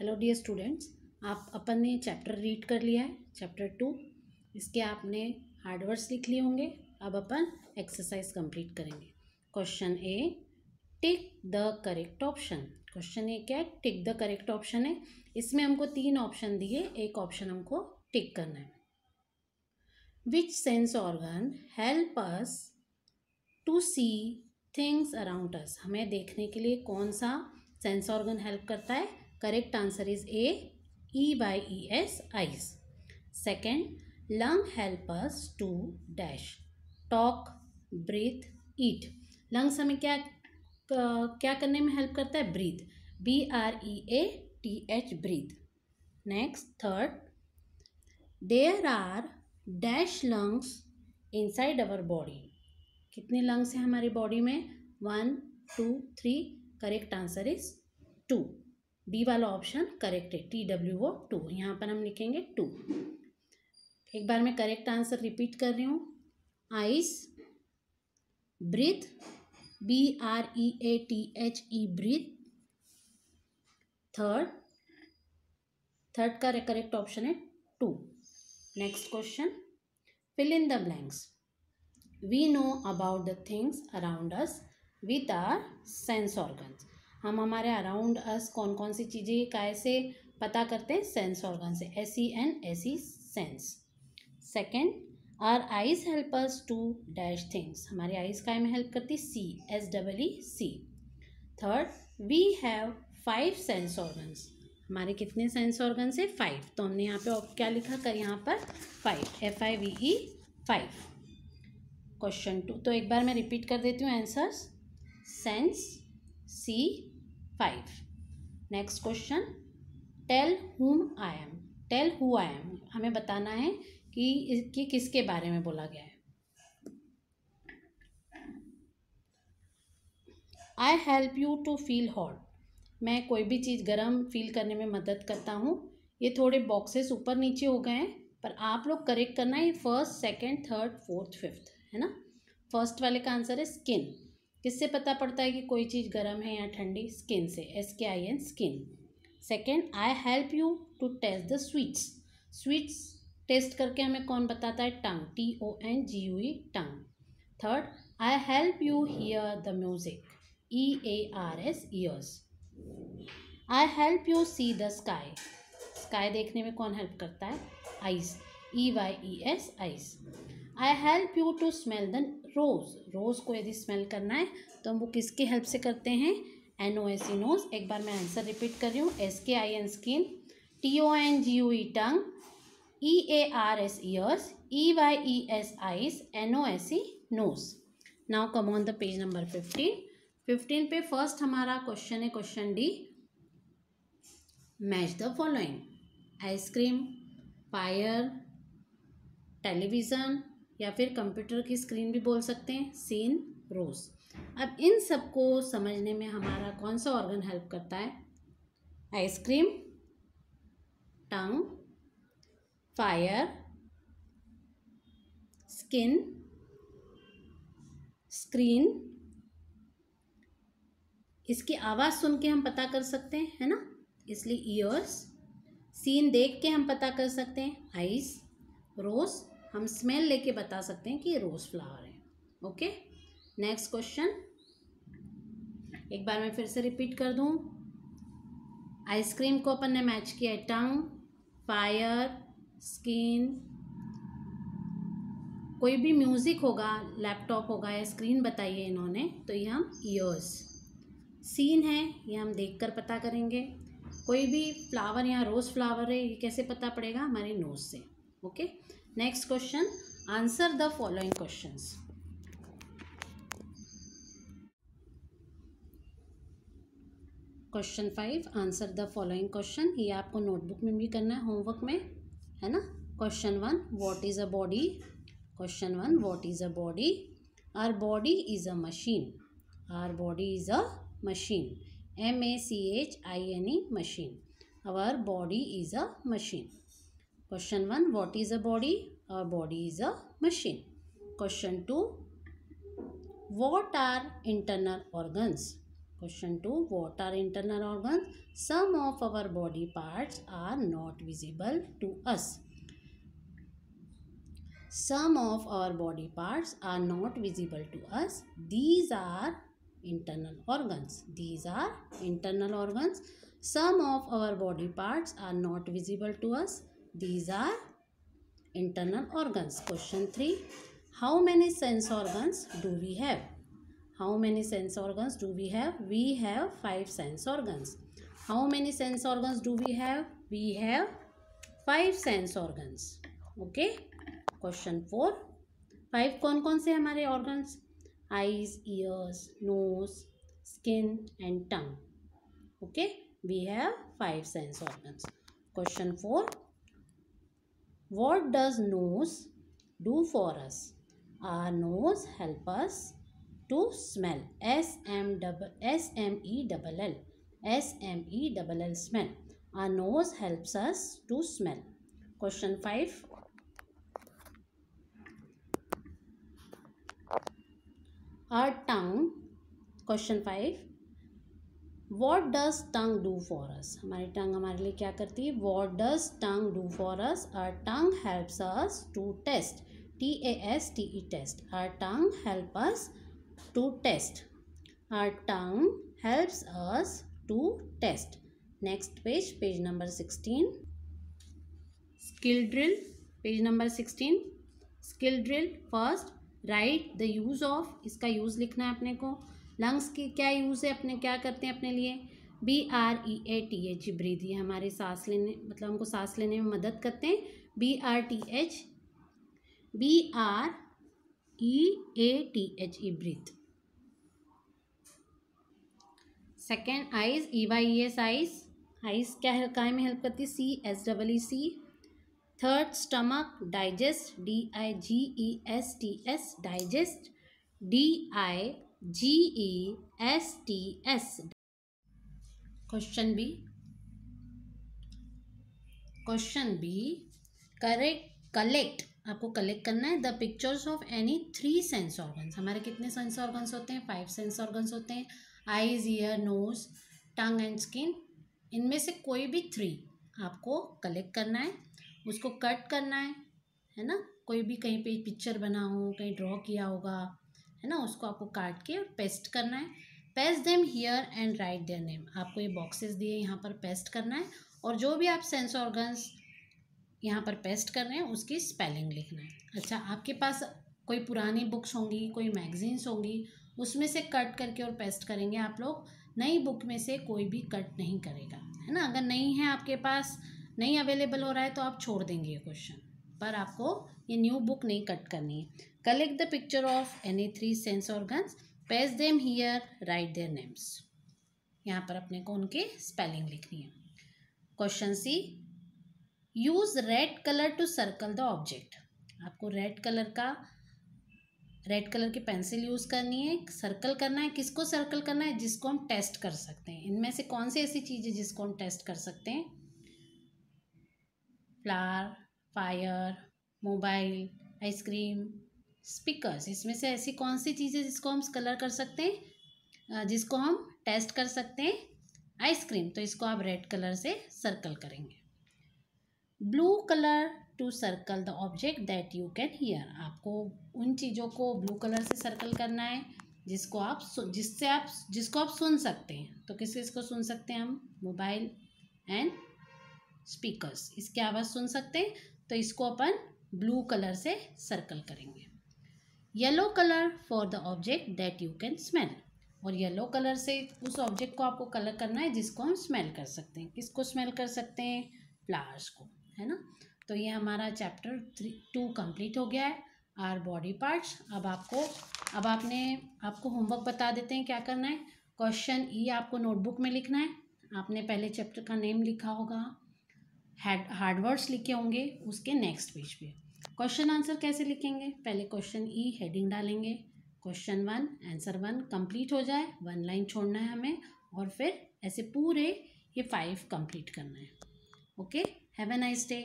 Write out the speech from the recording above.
Hello dear students, आप अपन ने चैप्टर रीड कर लिया है, चैप्टर टू। इसके आपने हार्डवर्ड्स लिख लिए होंगे, अब अपन एक्सरसाइज कंप्लीट करेंगे। Question A, tick the correct option. Question A क्या है? टिक द करेक्ट ऑप्शन है। इसमें हमको तीन ऑप्शन दिए, एक ऑप्शन हमको टिक करना है। Which sense organ help us to see things around us हमें देखने के लिए कौन सा सेंस ऑर्गन हेल्प करता है? Correct answer is A Y E S eyes second lung help us to dash talk breathe eat lungs हमें क्या क्या करने में हेल्प करता है? Breathe B R E A T H breathe next third there are dash lungs inside our body कितने lungs हैं हमारी बॉडी में? One two three correct answer is two B वाला ऑप्शन करेक्ट है टी डब्ल्यू ओ टू यहाँ पर हम लिखेंगे टू एक बार मैं करेक्ट आंसर रिपीट कर रही हूँ. Eyes breathe B R E A T H E breathe third third का करेक्ट ऑप्शन है two next question fill in the blanks we know about the things around us with our sense organs हम हमारे around us कौन कौन सी चीज़ें कैसे पता करते हैं? सेंस ऑर्गन से S E N S E sense second our eyes help us to dash things हमारी आइज़ काय में हेल्प करती? See S double E C third we have five sense organs हमारे कितने सेंस ऑर्गन है? Five तो हमने यहाँ पे क्या लिखा? कर यहाँ पर five F I V E five question two तो एक बार मैं रिपीट कर देती हूँ answers sense C five next question tell who I am tell who I am हमें बताना है कि, कि किसके बारे में बोला गया है। I help you to feel hot मैं कोई भी चीज़ गर्म फील करने में मदद करता हूँ। ये थोड़े बॉक्सेस ऊपर नीचे हो गए हैं पर आप लोग करेक्ट करना है first second third fourth fifth है ना? फ़र्स्ट वाले का आंसर है स्किन किससे पता पड़ता है कि कोई चीज़ गर्म है या ठंडी? स्किन से S K I N skin. Second I help you to taste the sweets sweets taste करके हमें कौन बताता है? Tongue T O N G U E tongue third I help you hear the music E A R S ears I help you see the sky sky देखने में कौन help करता है? Eyes E Y E S eyes I help you to smell the rose rose को यदि smell करना है तो हम वो किसकी हेल्प से करते हैं? N O S E nose एक बार मैं आंसर रिपीट कर रही हूँ। S K I N skin T O N G U E tongue E A R S ears E Y E S eyes N O S E nose now come on the page number fifteen fifteen पे first हमारा question है question D match the following ice cream fire television या फिर computer की screen भी बोल सकते हैं सीन रोज अब इन सबको समझने में हमारा कौन सा ऑर्गन हेल्प करता है? Ice cream tongue fire skin screen इसकी आवाज़ सुन के हम पता कर सकते हैं, है ना? इसलिए ईयर्स सीन देख के हम पता कर सकते हैं आइस रोज़ हम स्मेल लेके बता सकते हैं कि ये रोज़ फ्लावर है ओके नेक्स्ट क्वेश्चन एक बार मैं फिर से रिपीट कर दूँ. आइसक्रीम को अपन ने मैच किया है टंग फायर स्किन कोई भी म्यूज़िक होगा लैपटॉप होगा या स्क्रीन बताइए इन्होंने तो ये हम ईयर्स सीन है, ये हम देखकर पता करेंगे. कोई भी फ्लावर यहाँ रोज़ फ्लावर है, ये कैसे पता पड़ेगा? हमारे नोज़ से okay next question answer the following questions question five answer the following question ये आपको नोटबुक में भी करना है होमवर्क में, है ना? Question one what is a body question one what is a body our body is a machine our body is a machine M A C H I N E machine our body is a machine Question 1 What is a body? Our body is a machine. Question 2 What are internal organs? Question 2. What are internal organs? Some of our body parts are not visible to us. Some of our body parts are not visible to us. These are internal organs. These are internal organs. Some of our body parts are not visible to us. These are internal organs question three how many sense organs do we have how many sense organs do we have we have five sense organs how many sense organs do we have we have five sense organs okay question four five कौन कौन से हमारे organs eyes ears nose skin and tongue okay we have five sense organs question four What does nose do for us? Our nose help us to smell. S m s m e double l. S m e double l smell. Our nose helps us to smell. Question 5 our tongue. Question 5 what does tongue do for us हमारी tongue हमारे लिए क्या करती है? What does tongue do for us our tongue helps us to taste T A S T E taste our tongue help us to taste our tongue helps us to taste next page page number sixteen skill drill page number sixteen skill drill first write the use of इसका use लिखना है अपने को. Lungs की क्या use है, अपने क्या करते हैं अपने लिए? B R E A T H breathe ये हमारे सांस लेने मतलब हमको सांस लेने में मदद करते हैं। B R T H B R E A T H E breathe second eyes E Y E S eyes eyes क्या है काय में हेल्प करती see S double E C third stomach digest D I G E S T S digest D I G E S T S question B question B correct collect आपको collect करना है the pictures of any three sense organs हमारे कितने sense organs होते हैं? Five sense organs होते हैं. Eyes ear nose tongue and skin इनमें से कोई भी थ्री आपको कलेक्ट करना है. उसको कट करना है है ना? कोई भी कहीं पे पिक्चर बना हो, कहीं ड्रॉ किया होगा है ना, उसको आपको काट के पेस्ट करना है। Paste them here and write their name आपको ये बॉक्सेस दिए, यहाँ पर पेस्ट करना है और जो भी आप सेंस ऑर्गन्स यहाँ पर पेस्ट कर रहे हैं, उसकी स्पेलिंग लिखना है। अच्छा आपके पास कोई पुरानी बुक्स होंगी, कोई मैगजीन्स होंगी, उसमें से कट करके और पेस्ट करेंगे आप लोग, नई बुक में से कोई भी कट नहीं करेगा, है ना? अगर नहीं है आपके पास, नहीं अवेलेबल हो रहा है तो आप छोड़ देंगे ये क्वेश्चन पर आपको ये न्यू बुक नहीं कट करनी है। Collect the picture of any three sense organs paste them here write their names यहाँ पर अपने को उनके स्पेलिंग लिखनी है। Question C use red colour to circle the object आपको रेड कलर का रेड कलर की पेंसिल यूज़ करनी है। सर्कल करना है, किसको सर्कल करना है? जिसको हम टेस्ट कर सकते हैं। इनमें से कौन सी ऐसी चीज़ है जिसको हम टेस्ट कर सकते हैं? Flower fire, mobile, ice cream, speakers. इसमें से ऐसी कौन सी चीज़ें जिसको हम कलर कर सकते हैं? जिसको हम टेस्ट कर सकते हैं? Ice cream. तो इसको आप रेड कलर से सर्कल करेंगे। Blue colour to circle the object that you can hear. आपको उन चीज़ों को ब्लू कलर से सर्कल करना है, जिसको आप जिससे आप, जिसको आप सुन सकते हैं। तो किस किस को सुन सकते हैं हम? Mobile and speakers. इसकी आवाज़ सुन सकते हैं? तो इसको अपन ब्लू कलर से सर्कल करेंगे। Yellow colour for the object that you can smell और येलो कलर से उस ऑब्जेक्ट को आपको कलर करना है जिसको हम स्मेल कर सकते हैं। किसको स्मेल कर सकते हैं? फ्लावर्स को, है ना? तो ये हमारा चैप्टर थ्री टू कंप्लीट हो गया है। आर बॉडी पार्ट्स अब आपको, अब आपने, आपको होमवर्क बता देते हैं क्या करना है। क्वेश्चन ई आपको नोटबुक में लिखना है। आपने पहले चैप्टर का नेम लिखा होगा। हार्डवर्ड्स लिखे होंगे, उसके नेक्स्ट पेज पे। क्वेश्चन आंसर कैसे लिखेंगे? पहले क्वेश्चन ई हेडिंग डालेंगे। Question one answer one complete हो जाए वन लाइन छोड़ना है हमें, और फिर ऐसे पूरे ये फाइव कंप्लीट करना है। Okay have a nice day